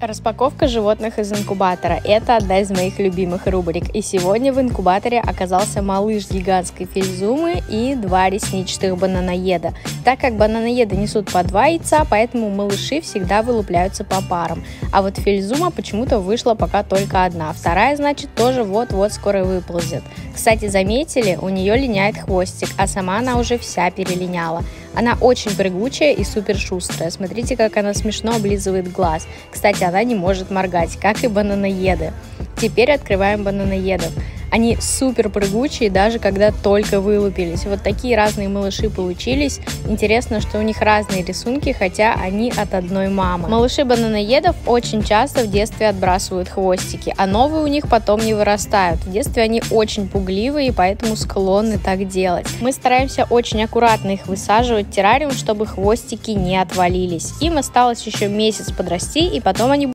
Распаковка животных из инкубатора – это одна из моих любимых рубрик. И сегодня в инкубаторе оказался малыш гигантской фельзумы и два ресничных бананоеда. Так как бананоеды несут по два яйца, поэтому малыши всегда вылупляются по парам. А вот фельзума почему-то вышла пока только одна. Вторая, значит, тоже вот-вот скоро выползет. Кстати, заметили, у нее линяет хвостик, а сама она уже вся перелиняла. Она очень прыгучая и супер шустрая. Смотрите, как она смешно облизывает глаз. Кстати, она не может моргать, как и бананоеды. Теперь открываем бананоедов. Они супер прыгучие, даже когда только вылупились. Вот такие разные малыши получились. Интересно, что у них разные рисунки, хотя они от одной мамы. Малыши бананоедов очень часто в детстве отбрасывают хвостики, а новые у них потом не вырастают. В детстве они очень пугливые, поэтому склонны так делать. Мы стараемся очень аккуратно их высаживать в террариум, чтобы хвостики не отвалились. Им осталось еще месяц подрасти, и потом они